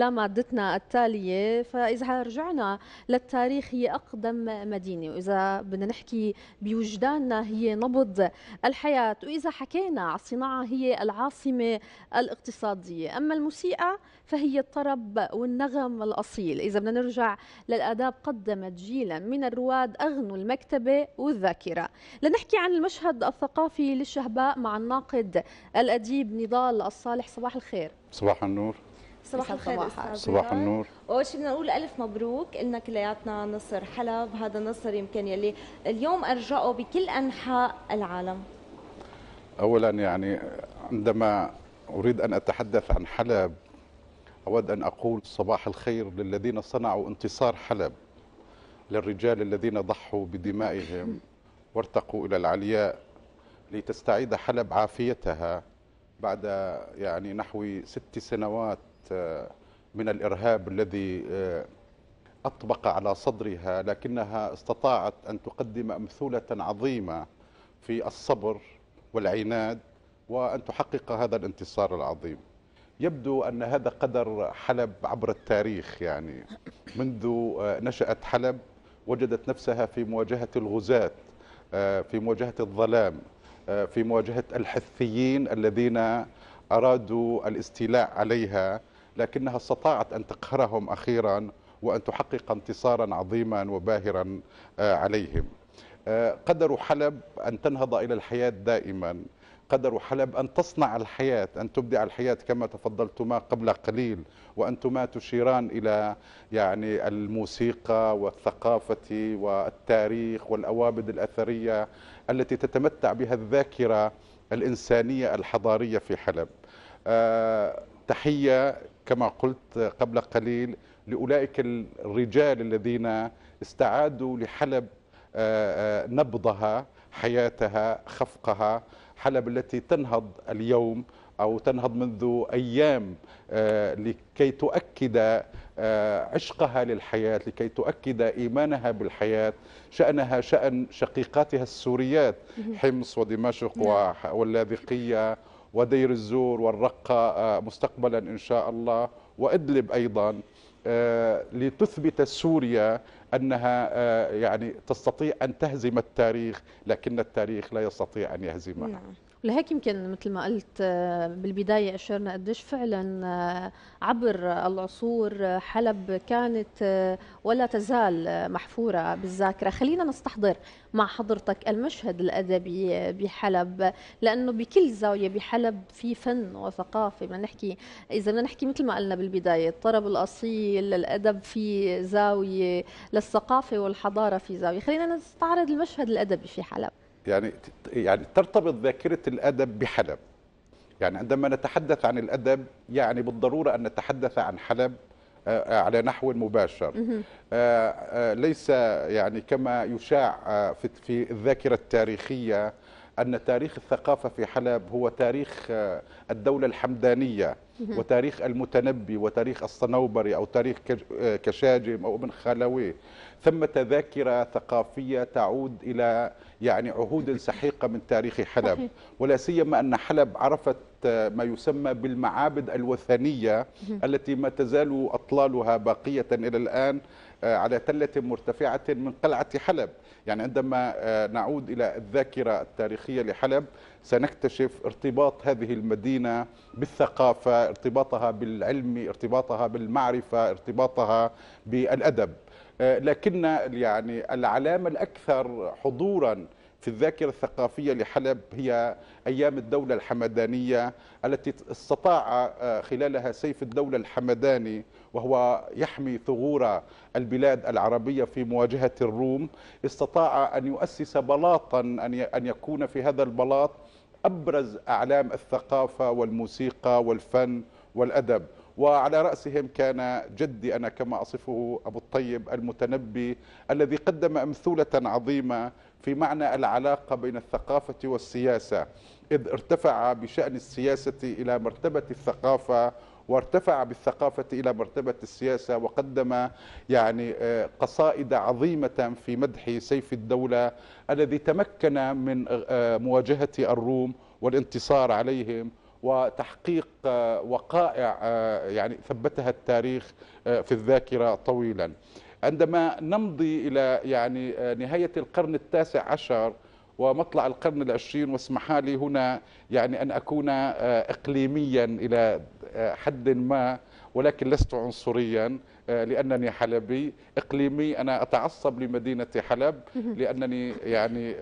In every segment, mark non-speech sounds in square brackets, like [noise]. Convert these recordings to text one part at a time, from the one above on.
لا مادتنا التالية فإذا رجعنا للتاريخ هي أقدم مدينة وإذا بدنا نحكي بوجداننا هي نبض الحياة وإذا حكينا على الصناعة هي العاصمة الاقتصادية. أما الموسيقى فهي الطرب والنغم الأصيل. إذا بدنا نرجع للآداب قدمت جيلا من الرواد أغنوا المكتبة والذاكرة. لنحكي عن المشهد الثقافي للشهباء مع الناقد الأديب نضال الصالح. صباح الخير. صباح النور. صباح الخير صباح, صباح النور. أول شيء بدنا نقول ألف مبروك. لنا كلياتنا نصر حلب. هذا النصر يمكن يلي اليوم أرجعه بكل أنحاء العالم. اولا يعني عندما أريد أن أتحدث عن حلب أود أن أقول صباح الخير للذين صنعوا انتصار حلب للرجال الذين ضحوا بدمائهم [clears throat] وارتقوا إلى العلياء لتستعيد حلب عافيتها بعد يعني نحو ست سنوات من الإرهاب الذي آه، أطبق على صدرها لكنها استطاعت أن تقدم أمثلة عظيمة في الصبر والعناد وأن تحقق هذا الانتصار العظيم. يبدو أن هذا قدر حلب عبر التاريخ يعني منذ آه، نشأت حلب وجدت نفسها في مواجهة الغزاة في مواجهة الظلام في مواجهة الحثيين الذين أرادوا الاستيلاء عليها لكنها استطاعت أن تقهرهم أخيرا وأن تحقق انتصارا عظيما وباهرا آه، عليهم. آه، قدر حلب أن تنهض إلى الحياة دائما، قدر حلب أن تصنع الحياة، أن تبدع الحياة كما تفضلتما قبل قليل، وانتما تشيران إلى يعني الموسيقى والثقافة والتاريخ والأوابد الأثرية التي تتمتع بها الذاكرة الإنسانية الحضارية في حلب. آه، تحية كما قلت قبل قليل لأولئك الرجال الذين استعادوا لحلب آه، آه، نبضها حياتها خفقها حلب التي تنهض اليوم أو تنهض منذ أيام آه، لكي تؤكد عشقها للحياة لكي تؤكد إيمانها بالحياة شأنها شأن شقيقاتها السوريات حمص ودمشق نعم. ودير الزور والرقة آه، مستقبلا إن شاء الله وإدلب أيضا آه، لتثبت سوريا أنها آه، يعني تستطيع أن تهزم التاريخ لكن التاريخ لا يستطيع أن يهزمها نعم. لهيك يمكن مثل ما قلت آه، بالبداية أشرنا قديش فعلا آه، عبر العصور آه، حلب كانت ولا تزال محفورة بالذاكرة. خلينا نستحضر مع حضرتك المشهد الأدبي بحلب. لأنه بكل زاوية بحلب في فن وثقافة. بدنا نحكي إذا بدنا نحكي مثل ما قلنا بالبداية الطرب الأصيل الأدب في زاوية للثقافة والحضارة في زاوية. خلينا نستعرض المشهد الأدبي في حلب. يعني يعني ترتبط ذاكرة الأدب بحلب. يعني عندما نتحدث عن الأدب يعني بالضرورة أن نتحدث عن حلب آه، آه، على نحو مباشر. آه، ليس يعني كما يشاع في الذاكرة التاريخية أن تاريخ الثقافة في حلب هو تاريخ الدولة الحمدانية. وتاريخ المتنبي وتاريخ الصنوبري أو تاريخ كشاجم أو ابن خالوي ثمة ذاكرة ثقافية تعود إلى يعني عهود سحيقة من تاريخ حلب. ولا سيما أن حلب عرفت ما يسمى بالمعابد الوثنية التي ما تزال أطلالها باقية إلى الآن. آه، على تلة مرتفعة من قلعة حلب. يعني عندما آه، نعود إلى الذاكرة التاريخية لحلب سنكتشف ارتباط هذه المدينة بالثقافة ارتباطها بالعلم ارتباطها بالمعرفة ارتباطها بالأدب. آه، لكن يعني العلامة الأكثر حضورا في الذاكرة الثقافية لحلب هي أيام الدولة الحمدانية التي استطاع آه، خلالها سيف الدولة الحمداني وهو يحمي ثغور البلاد العربية في مواجهة الروم استطاع أن يؤسس بلاطا أن يكون في هذا البلاط أبرز أعلام الثقافة والموسيقى والفن والأدب. وعلى رأسهم كان جدي أنا كما أصفه أبو الطيب المتنبي الذي قدم أمثولة عظيمة في معنى العلاقة بين الثقافة والسياسة إذ ارتفع بشأن السياسة إلى مرتبة الثقافة وارتفع بالثقافة إلى مرتبة السياسة وقدم يعني آه، قصائد عظيمة في مدح سيف الدولة الذي تمكن من آه، مواجهة الروم والانتصار عليهم وتحقيق آه، وقائع يعني ثبتها التاريخ في الذاكرة طويلا. عندما نمضي إلى يعني نهاية القرن التاسع عشر ومطلع القرن العشرين واسمح لي هنا يعني أن أكون إقليميا إلى حد ما ولكن لست عنصريا لأنني حلبي. إقليمي أنا أتعصب لمدينة حلب لأنني يعني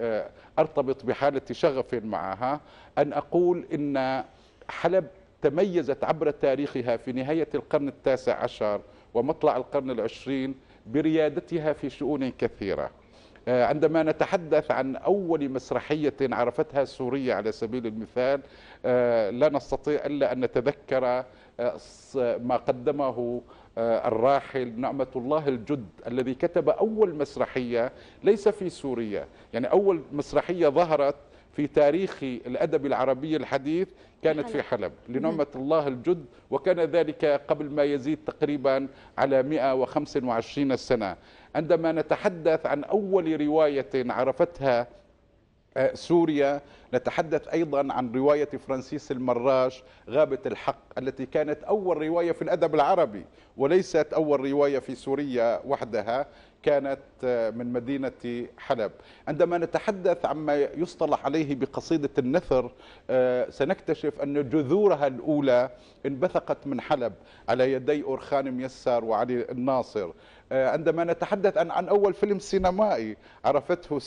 أرتبط بحالة شغف معها. أن أقول إن حلب تميزت عبر تاريخها في نهاية القرن التاسع عشر ومطلع القرن العشرين بريادتها في شؤون كثيرة. آه، عندما نتحدث عن أول مسرحية عرفتها سوريا على سبيل المثال آه، لا نستطيع إلا أن نتذكر آه، ما قدمه الراحل نعمة الله الجد الذي كتب أول مسرحية ليس في سوريا. يعني أول مسرحية ظهرت في تاريخ الأدب العربي الحديث كانت في حلب. لنعمة الله الجد وكان ذلك قبل ما يزيد تقريبا على 125 سنة. عندما نتحدث عن أول رواية عرفتها آه، سوريا نتحدث أيضا عن رواية فرانسيس المراش غابة الحق التي كانت أول رواية في الأدب العربي وليست أول رواية في سوريا وحدها كانت آه، من مدينة حلب. عندما نتحدث عما يصطلح عليه بقصيدة النثر آه، سنكتشف أن جذورها الأولى انبثقت من حلب على يدي أورخان ميسر وعلي الناصر. عندما نتحدث عن, عن أول فيلم سينمائي عرفته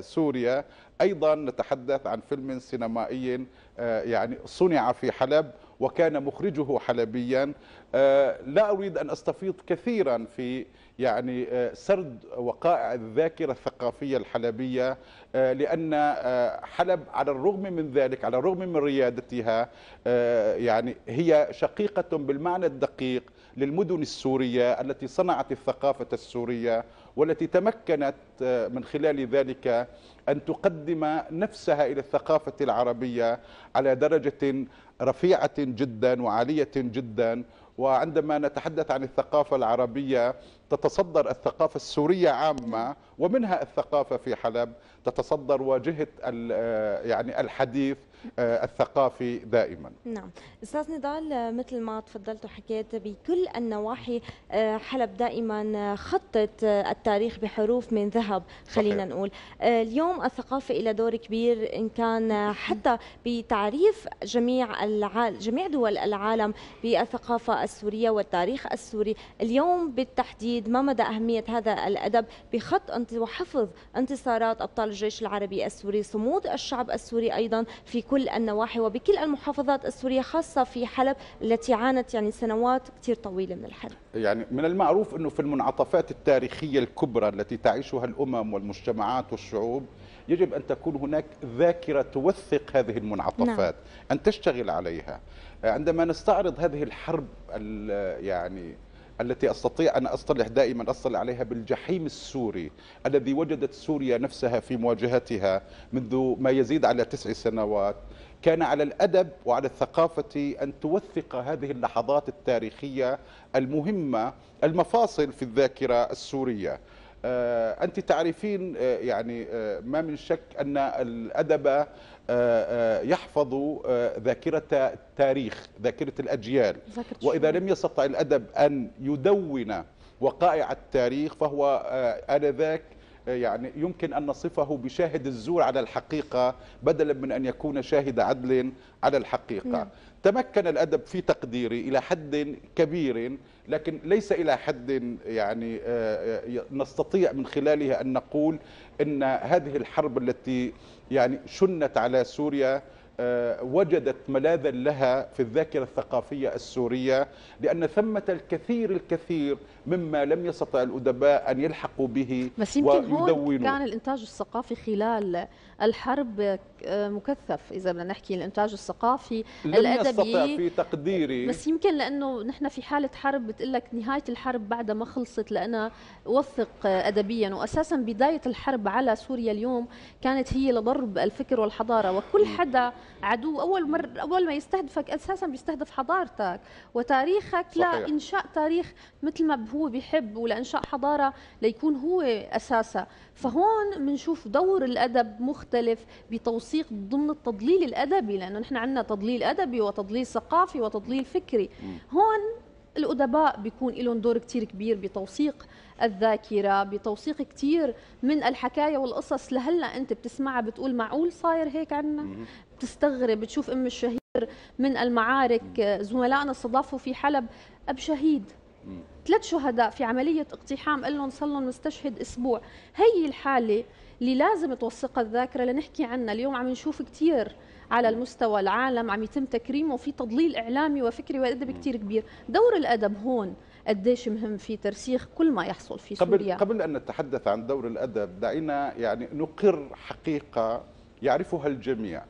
سوريا أيضا نتحدث عن فيلم سينمائي يعني صنع في حلب وكان مخرجه حلبيا. لا أريد أن أستفيض كثيرا في يعني آه، سرد وقائع الذاكرة الثقافية الحلبية آه، لأن آه، حلب على الرغم من ذلك على الرغم من ريادتها يعني هي شقيقة بالمعنى الدقيق للمدن السورية التي صنعت الثقافة السورية والتي تمكنت من خلال ذلك أن تقدم نفسها إلى الثقافة العربية على درجة رفيعة جدا وعالية جدا. وعندما نتحدث عن الثقافة العربية تتصدر الثقافة السورية عامة ومنها الثقافة في حلب تتصدر واجهة يعني الحديث آه، الثقافي دائما. نعم. أستاذ نضال مثل ما تفضلت وحكيت بكل النواحي آه، حلب دائما خطت التاريخ بحروف من ذهب خلينا صحيح. نقول. آه، اليوم الثقافة لها دور كبير إن كان حتى بتعريف جميع العالم جميع دول العالم بالثقافة السورية والتاريخ السوري. اليوم بالتحديد ما مدى أهمية هذا الأدب بخط وحفظ انتصارات أبطال الجيش العربي السوري صمود الشعب السوري أيضا في كل النواحي وبكل المحافظات السورية خاصة في حلب التي عانت يعني سنوات كثير طويلة من الحرب يعني من المعروف أنه في المنعطفات التاريخية الكبرى التي تعيشها الأمم والمجتمعات والشعوب يجب أن تكون هناك ذاكرة توثق هذه المنعطفات نعم. أن تشتغل عليها عندما نستعرض هذه الحرب يعني التي أستطيع أن أصطلح دائما أصطلح عليها بالجحيم السوري الذي وجدت سوريا نفسها في مواجهتها منذ ما يزيد على تسع سنوات. كان على الأدب وعلى الثقافة أن توثق هذه اللحظات التاريخية المهمة المفاصل في الذاكرة السورية. أنت تعرفين آه، يعني آه، ما من شك أن الأدب يحفظ ذاكرة التاريخ ذاكرة الأجيال. وإذا لم يستطع الأدب أن يدون وقائع التاريخ فهو آنذاك يعني يمكن أن نصفه بشاهد الزور على الحقيقة بدلا من أن يكون شاهد عدل على الحقيقة نعم. تمكن الأدب في تقديري إلى حد كبير لكن ليس إلى حد يعني آه، آه، نستطيع من خلالها أن نقول أن هذه الحرب التي يعني شنت على سوريا آه، وجدت ملاذا لها في الذاكرة الثقافية السورية لأن ثمة الكثير الكثير مما لم يستطع الأدباء أن يلحقوا به بس يمكن هون كان الإنتاج الثقافي خلال الحرب مكثف إذا بدنا نحكي الإنتاج الثقافي لم الأدبي. يستطع في تقديري. بس يمكن لأنه نحن في حالة حرب بتقول لك نهاية الحرب بعد ما خلصت لأنا وثق أدبيا. وأساسا بداية الحرب على سوريا اليوم كانت هي لضرب الفكر والحضارة. وكل حدا عدو أول مر أول ما يستهدفك أساسا بيستهدف حضارتك وتاريخك. صحيح. لانشاء تاريخ مثل ما هو بيحب ولإنشاء حضارة ليكون هو أساسا فهون بنشوف دور الأدب مختلف بتوثيق ضمن التضليل الأدبي لأنه نحن عندنا تضليل أدبي وتضليل ثقافي وتضليل فكري. هون الأدباء بيكون لهم دور كتير كبير بتوثيق الذاكرة بتوثيق كتير من الحكاية والقصص. لهلأ أنت بتسمعها بتقول معقول صاير هيك عنا بتستغرب بتشوف أم الشهير من المعارك زملائنا استضافوا في حلب أب شهيد. ثلاث شهداء في عملية اقتحام قال لهم صار لهم مستشهد أسبوع. هي الحالة اللي لازم توثقها الذاكرة لنحكي عنها. اليوم عم نشوف كتير على المستوى العالم عم يتم تكريمه وفي تضليل إعلامي وفكري وادبي كثير كبير. دور الأدب هون قديش مهم في ترسيخ كل ما يحصل في قبل سوريا؟ قبل أن نتحدث عن دور الأدب دعينا يعني نقر حقيقة يعرفها الجميع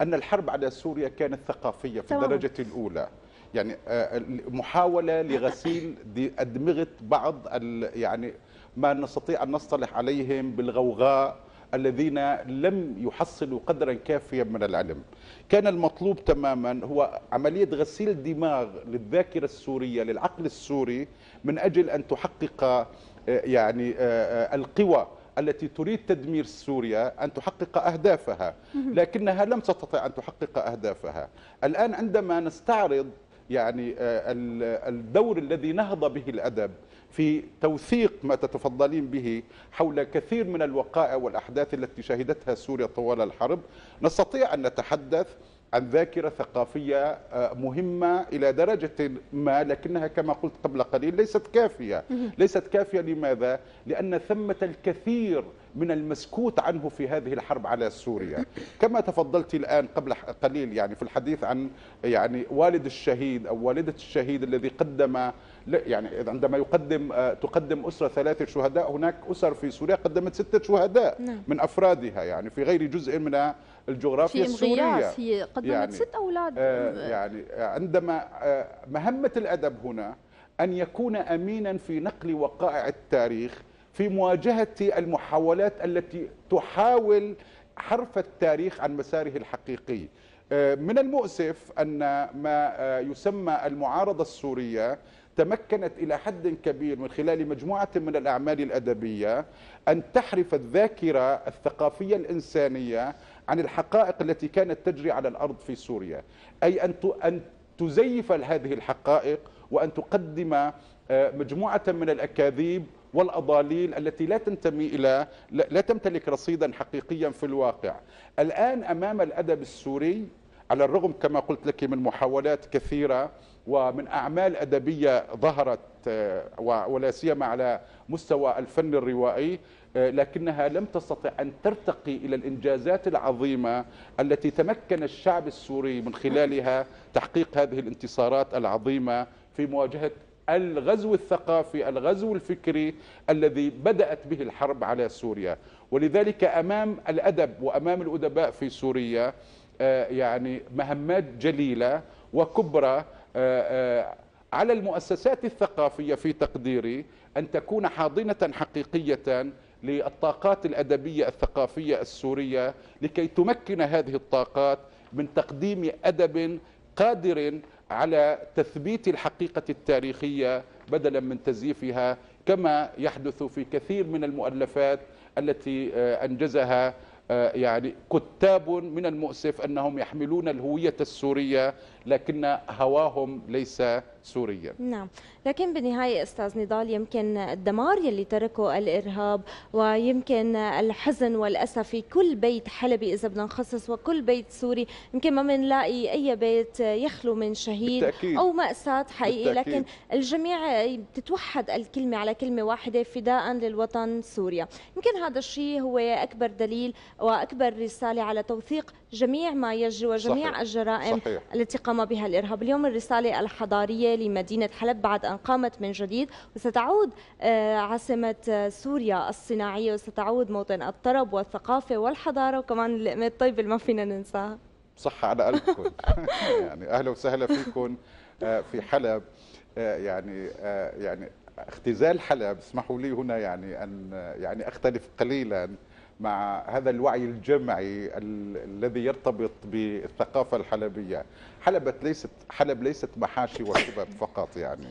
أن الحرب على سوريا كانت ثقافية في الدرجة الأولى. يعني آه، محاوله لغسيل أدمغة بعض يعني ما نستطيع أن نصطلح عليهم بالغوغاء الذين لم يحصلوا قدرا كافيا من العلم. كان المطلوب تماما هو عملية غسيل دماغ للذاكرة السورية للعقل السوري من أجل أن تحقق آه، يعني آه، القوى التي تريد تدمير سوريا أن تحقق أهدافها. لكنها لم تستطع أن تحقق أهدافها. الآن عندما نستعرض يعني الدور الذي نهض به الأدب في توثيق ما تتفضلين به حول كثير من الوقائع والأحداث التي شهدتها سوريا طوال الحرب نستطيع أن نتحدث عن ذاكرة ثقافية آه، مهمة إلى درجة ما لكنها كما قلت قبل قليل ليست كافية ليست كافية لماذا؟ لأن ثمة الكثير من المسكوت عنه في هذه الحرب على سوريا. كما تفضلت الآن قبل قليل يعني في الحديث عن يعني والد الشهيد أو والدة الشهيد الذي قدم يعني عندما يقدم آه، تقدم أسرة ثلاثة شهداء هناك أسر في سوريا قدمت ستة شهداء نعم. من أفرادها يعني في غير جزء من الجغرافيا السورية. هي قدمت يعني ست أولاد. آه يعني عندما آه مهمة الأدب هنا أن يكون أمينا في نقل وقائع التاريخ في مواجهة المحاولات التي تحاول حرف التاريخ عن مساره الحقيقي. آه، من المؤسف أن ما آه، يسمى المعارضة السورية تمكنت إلى حد كبير من خلال مجموعة من الأعمال الأدبية أن تحرف الذاكرة الثقافية الإنسانية عن الحقائق التي كانت تجري على الأرض في سوريا. أي أن تزيف هذه الحقائق وأن تقدم آه، مجموعة من الأكاذيب والأضاليل التي لا تنتمي إلى لا تمتلك رصيدا حقيقيا في الواقع. الآن أمام الأدب السوري على الرغم كما قلت لك من محاولات كثيرة ومن أعمال أدبية ظهرت آه، ولا سيما على مستوى الفن الروائي آه، لكنها لم تستطع أن ترتقي إلى الإنجازات العظيمة التي تمكن الشعب السوري من خلالها تحقيق هذه الانتصارات العظيمة في مواجهة الغزو الثقافي الغزو الفكري الذي بدأت به الحرب على سوريا. ولذلك أمام الأدب وأمام الأدباء في سوريا آه، يعني مهمات جليلة وكبرى آه، آه، على المؤسسات الثقافية في تقديري أن تكون حاضنة حقيقية للطاقات الأدبية الثقافية السورية لكي تمكن هذه الطاقات من تقديم أدب قادر على تثبيت الحقيقة التاريخية بدلا من تزييفها كما يحدث في كثير من المؤلفات التي آه، أنجزها آه، يعني كتاب من المؤسف أنهم يحملون الهوية السورية لكن هواهم ليس سوريا نعم لكن بالنهاية أستاذ نضال يمكن الدمار يلي تركه الإرهاب ويمكن الحزن والأسى في كل بيت حلبي إذا بدنا نخصص وكل بيت سوري يمكن ما بنلاقي أي بيت يخلو من شهيد بالتأكيد. أو مأساة حقيقي بالتأكيد. لكن الجميع تتوحد الكلمة على كلمة واحدة فداء للوطن سوريا يمكن هذا الشيء هو أكبر دليل وأكبر رسالة على توثيق جميع ما يجري وجميع صحيح. الجرائم صحيح. التي قام بها الإرهاب. اليوم الرسالة الحضارية لمدينة حلب بعد أن قامت من جديد. وستعود آه، عاصمة آه، سوريا الصناعية وستعود موطن الطرب والثقافة والحضارة. وكمان اللقمة الطيبة اللي ما فينا ننساها صحة على قلبكم. [laughs] يعني أهلا وسهلا فيكم آه، في حلب. يعني يعني اختزال حلب. اسمحوا لي هنا يعني أن يعني أختلف قليلا. مع هذا الوعي الجمعي ال- الذي يرتبط بالثقافة الحلبية. حلب ليست حلب ليست محاشي وكباب فقط يعني.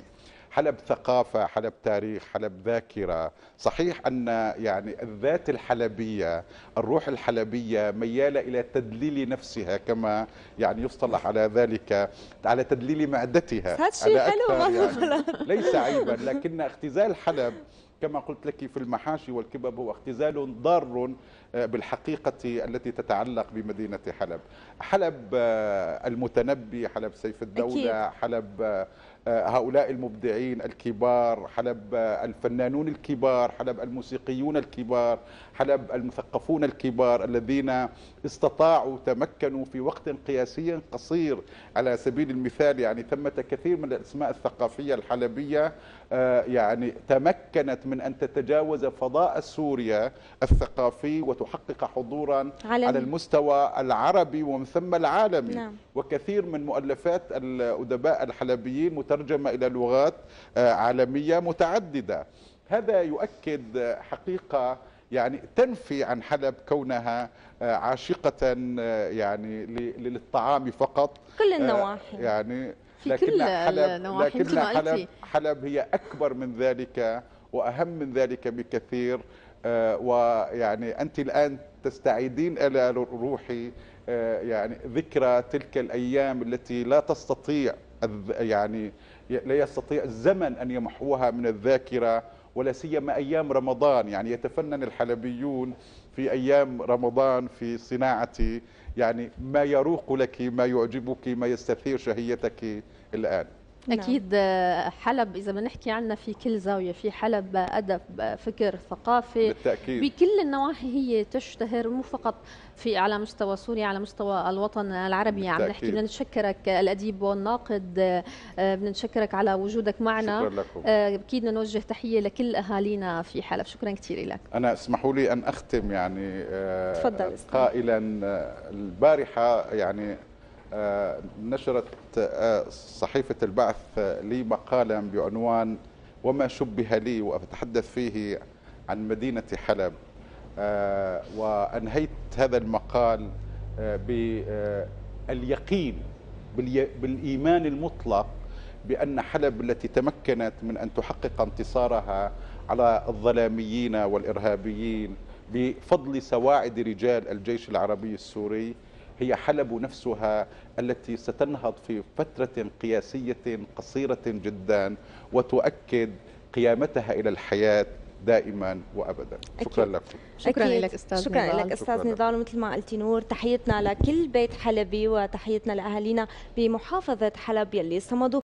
حلب ثقافة حلب تاريخ حلب ذاكرة. صحيح أن يعني الذات الحلبية الروح الحلبية ميالة إلى تدليل نفسها كما يعني يصطلح على ذلك على تدليل معدتها. هذا شيء حلو. يعني. [laughs] ليس عيبا لكن اختزال حلب كما قلت لك في المحاشي والكباب هو اختزال ضار آه، بالحقيقة التي تتعلق بمدينة حلب. حلب آه، المتنبي حلب سيف الدولة حلب آه، هؤلاء المبدعين الكبار حلب الفنانون الكبار حلب الموسيقيون الكبار حلب المثقفون الكبار الذين استطاعوا تمكنوا في وقت قياسي قصير على سبيل المثال يعني ثمة كثير من الأسماء الثقافية الحلبية يعني تمكنت من أن تتجاوز فضاء سوريا الثقافي وتحقق حضورا عالمي. على المستوى العربي ومن ثم العالمي نعم. وكثير من مؤلفات الأدباء الحلبيين مترجمة إلى لغات آه، عالمية متعددة هذا يؤكد آه، حقيقة يعني تنفي عن حلب كونها آه، عاشقة آه، يعني للطعام فقط كل آه، النواحي يعني في لكن كل حلب لكن حلب. حلب هي أكبر من ذلك وأهم من ذلك بكثير. آه، ويعني أنت الآن تستعيدين إلى روحي آه، يعني ذكرى تلك الأيام التي لا تستطيع يعني لا يستطيع الزمن أن يمحوها من الذاكرة ولا سيما أيام رمضان. يعني يتفنن الحلبيون في أيام رمضان في صناعة يعني ما يروق لك ما يعجبك ما يستثير شهيتك. الآن. نعم. أكيد حلب إذا بنحكي عنها في كل زاوية في حلب أدب فكر ثقافة. بالتأكيد. بكل النواحي هي تشتهر مو فقط في على مستوى سوريا على مستوى الوطن العربي. عم نحكي بالتأكيد. بدنا نشكرك الأديب والناقد آه، بدنا نشكرك على وجودك معنا. شكرا لكم. آه، أكيد بدنا نوجه تحية لكل أهالينا في حلب. شكرا كثير لك. أنا اسمحوا لي أن أختم يعني آه، تفضل،. قائلا البارحة يعني نشرت آه، صحيفة البعث آه، لي مقالا بعنوان وما شبه لي وأتحدث فيه عن مدينة حلب. آه، وأنهيت هذا المقال آه، باليقين بالي- بالإيمان المطلق بأن حلب التي تمكنت من أن تحقق انتصارها على الظلاميين والإرهابيين بفضل سواعد رجال الجيش العربي السوري هي حلب نفسها التي ستنهض في فترة قياسية قصيرة جدا وتؤكد قيامتها إلى الحياة دائما وأبدا شكرا. لك شكرا نضال. لك أستاذ شكراً لك. نضال ومثل ما قلتي نور تحيتنا لكل بيت حلبي وتحيتنا لأهالينا بمحافظة حلب يلي صمدوا